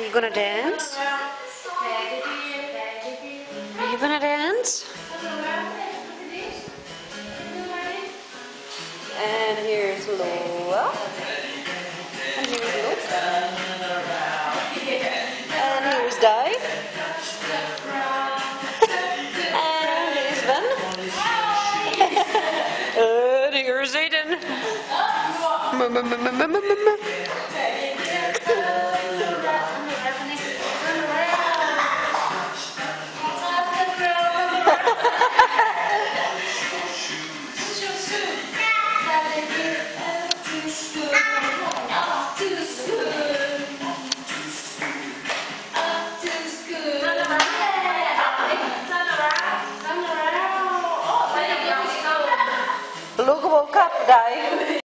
Are you gonna dance? Are you gonna dance? And here's Lola. And here's Luke. And here's Dai. and here's Ben. and here's Aiden. Look woke.